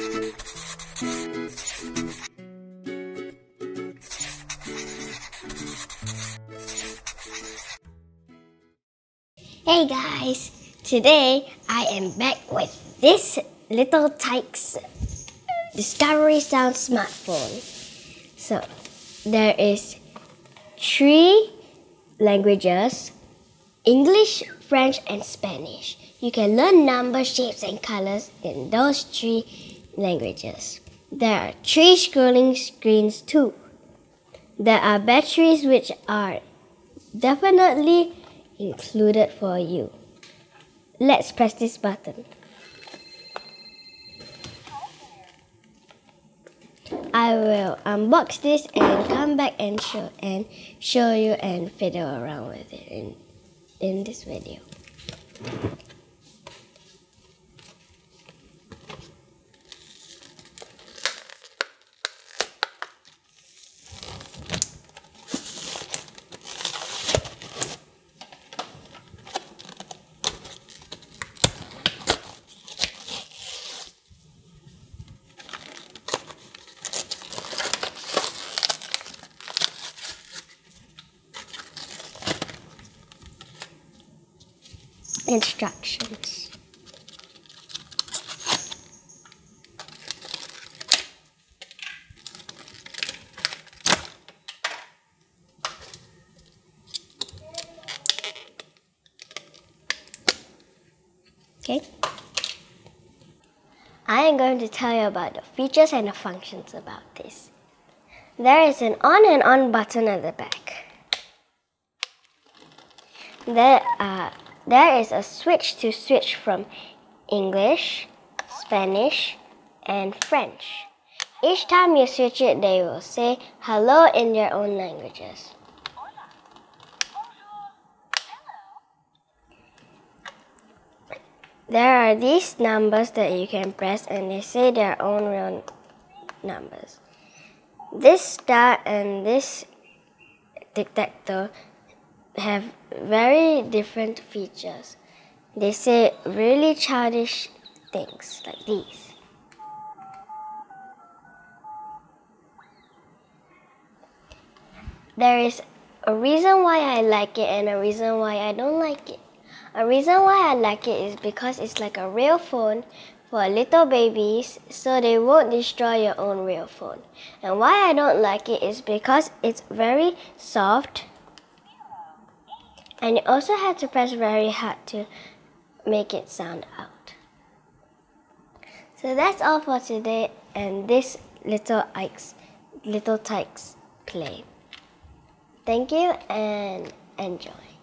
Hey guys, today I am back with this Little Tikes Discovery Sound smartphone. So there is three languages English, French, and Spanish. You can learn numbers, shapes, and colors in those three languages. There are three scrolling screens too. There are batteries which are definitely included for you. Let's press this button. I will unbox this and come back and show and show you and fiddle around with it in, in this video. Instructions. Okay. I am going to tell you about the features and the functions about this. There is an on and on button at the back. There are there is a switch to switch from English, Spanish, and French. Each time you switch it, they will say hello in their own languages. There are these numbers that you can press and they say their own real numbers. This star and this detector have very different features. They say really childish things like these. There is a reason why I like it and a reason why I don't like it. A reason why I like it is because it's like a real phone for little babies so they won't destroy your own real phone. And why I don't like it is because it's very soft and you also have to press very hard to make it sound out. So that's all for today and this little Ike's little Tikes play. Thank you and enjoy.